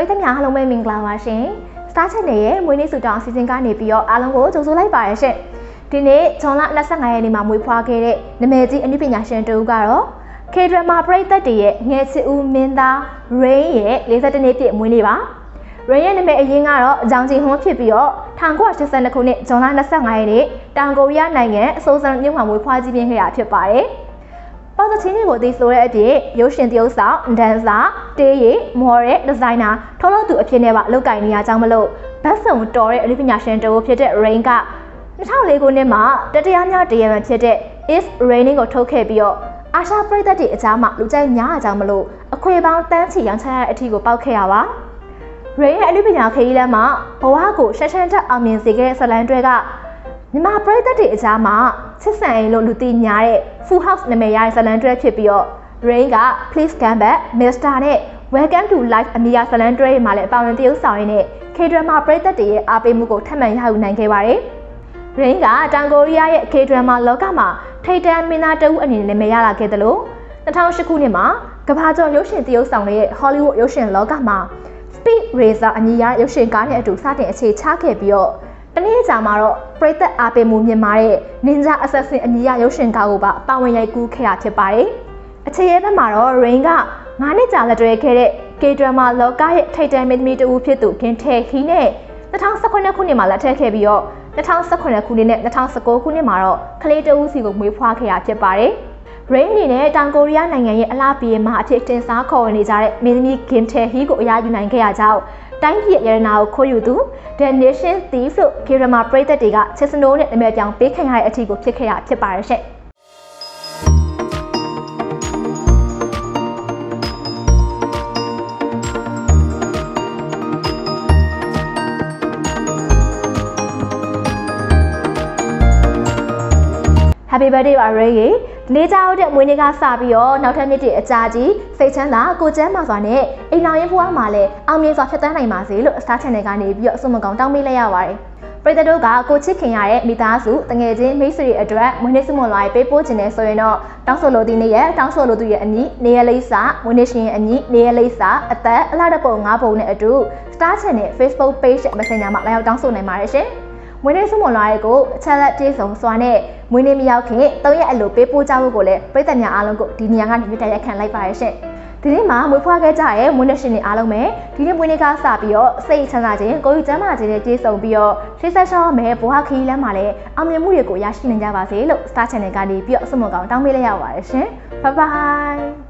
ရိသတ်များအားလုံးပဲမင်္ဂလာပါရှင်။ Star Channel ရဲ့မွေးနေ့စုတောင်းအစီအစဉ်ကနေပြီးတော့အားလုံးကိုကြိုဆိုလိုက်ပါရရှင်။ဒီနေ့ဇွန်လ25ရက်နေ့မှာမွေးဖွားခဲ့တဲ့နမယ်ကြီးအနုပညာရှင်တူကတော့ K-drama ပရိသတ်တွေရဲ့ငယ်ချစ်ဦးမင်းသား Rain ရဲ့52နှစ်ပြည့်မွေးနေ့ပါ။ Rain ရဲ့နာမည်အရင်းကတော့အကြောင်းကြီးဟွန်းဖြစ်ပြီးတော့1982ခုနှစ်ဇွန်လ25ရက်နေ့တောင်ကိုရီးယားနိုင်ငံအစိုးစံမြို့မှာမွေးဖွားကြီးပြင်းခဲ့တာဖြစ်ပါတယ်။ ပေါ်သချင်းတွေကိုသိဆိုတဲ့အပြင်ရုပ်ရှင်တရုပ်ဆောင်ဒန်ဆာတေးရီမော်ရဲဒီဇိုင်နာထုတ်လုပ်သူအဖြစ်နဲ့ပါလုပ်ကိုင်နေရကြောင်းမလို့ဘတ်စုံတော်တဲ့အနုပညာရှင်တူဖြစ်တဲ့ Rain က2004ခုနှစ်မှာတတရားများတရားမှဖြစ်တဲ့ Is Raining ကိုထုတ်ခဲ့ပြီးတော့အာရှပရိသတ်တွေအကြားမှာလူကြိုက်များအကြောင်းမလို့အခွေပေါင်းတန်းချီရောင်းချရတဲ့အထီကိုပောက်ခဲ့ရပါရေရဲ့အနုပညာခရီးလမ်းမှာဘဝကိုရှက်ရှက်တက်အောင်မြင်စေခဲ့တဲ့ဇလန်တွေက မြန်မာပရိသတ်တွေအကြားမှာချစ်ဆန်အိမ်လို့လူသိများတဲ့ Full House နာမည်ရတဲ့ဇလန်တွဲဖြစ်ပြီးတော့ Rain က Please Come Back Mr နဲ့ Welcome to Life အမီယာဇလန်တွဲတွေမှာလည်းပါဝင်တရုပ်ဆောင်ရင်းနဲ့ K-drama ပရိသတ်တွေရဲ့အားပေးမှုကိုထပ်မံရယူနိုင်ခဲ့ပါတယ်။ Rain ကတောင်ကိုရီးယားရဲ့ K-drama လောကမှာထိပ်တန်းမင်းသားတဦးအနေနဲ့နာမည်ရလာခဲ့တယ်လို့2008ခုနှစ်မှာကမ္ဘာကျော်ရုပ်ရှင်တရုပ်ဆောင်တွေရဲ့ Hollywood ရုပ်ရှင်လောကမှာ Speed Racer အမည်ရရုပ်ရှင်ကားနဲ့အတူစတင်အခြေချခဲ့ပြီးတော့တ နေ့ကြာမှာတော့ပရိသတ်အားပေးမှုမြင့်မားတဲ့ Ninja Assassin အမည်ရရုပ်ရှင်ကားကိုပါပါဝင်ရိုက်ကူးခဲ့တာဖြစ်ပါတယ်။အခြေရဲဘက်မှာတော့ Rain က9နှစ်ကြာလက်တွဲခဲ့တဲ့ K-drama လောကရဲ့ထိပ်တန်းမင်းသမီးတဦးဖြစ်သူခင်ထေခီနဲ့2019ခုနှစ်မှာလက်ထပ်ခဲ့ပြီးတော့2018ခုနှစ်နဲ့2019ခုနှစ်မှာတော့ကလေးတဦးစီကိုမွေးဖွားခဲ့တာဖြစ်ပါတယ်။ Rain အနေနဲ့တောင်ကိုရီးယားနိုင်ငံရဲ့အလားပြေမှာအဖြစ်တင်စားခေါ်ဝင်နေကြတဲ့မင်းသမီးဂင်ထေဟီကိုအရားယူနိုင်ခဲ့ရကြောင်း တိုင်းပြည်ရတနာကိုခိုးယူသူ The Nation Thief လို့ကေရမာပရိသတ်တွေကချစ်စနိုးနဲ့အမေပြောင်ပေးခံရတဲ့အထီကိုဖြစ်ခဲ့တာဖြစ်ပါရဲ့ရှင့်။ Happy birthday ပါ Ray ရေနေ့ကြောက်တဲ့မွေးနေ့ကစပြီးတော့နောက်ထပ်နှစ်တည်းအကြာကြီးစိတ်ချမ်းသာကိုကျမ်းမာစွာနဲ့အိမ်တော်ရင်ဘွားမှာလည်းအောင်မြင်စွာဖြတ်သန်းနိုင်ပါစေလို့ Star Channel ကနေပြီးတော့အစွန်မကောင်တောင်းပေးလိုက်ရပါတယ်ပရိသတ်တို့ကကိုချစ်ခင်ရတဲ့မိသားစုတငယ်ချင်းမိတ်ဆွေတွေအတွက်မွေးနေ့စုမွန်လာပေးပို့ခြင်းနဲ့ဆိုရင်တော့တောင်းဆိုလိုသည့်နေ့ရက်တောင်းဆိုလိုသူရဲ့အမည်နေရလိပ်စာမွေးနေ့ရှင်ရဲ့အမည်နေရလိပ်စာအသက်အလားတပုံ၅ပုံနဲ့အတူ Star Channel Facebook Page Messenger မှာလာရောက်တောင်းဆိုနိုင်ပါတယ်ရှင်။ မွေးနေ့စုမွန်လာရဲ့ကိုအချက်လက်ပြေဆုံးစွာနဲ့မွေးနေ့မရောက်ခင်၃ရက်အလိုပေးပို့ကြဖို့ကိုလည်းပြည်သက်များအားလုံးကိုဒီနေရာကနေမြစ်တရက်ခံလိုက်ပါရရှင်ဒီနေ့မှာမွေးဖွားခဲ့ကြတဲ့မွေးနေ့ရှင်တွေအားလုံးပဲဒီနေ့မွေးနေ့ကစပြီးတော့စိတ်ချမ်းသာခြင်းကိုယ်ယူကျန်းမာခြင်းနဲ့ကျေးဇူးပြီးတော့ရှေ့ဆက်ရှောင်းမယ်ဘဝခရီးလမ်းမှာလည်းအောင်မြင်မှုတွေကိုရရှိနိုင်ကြပါစေလို့ Star Channel ကနေပြီးတော့အစမကောင်တောင်းပေးလိုက်ရပါတယ်ရှင် Bye bye